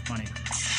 enough money.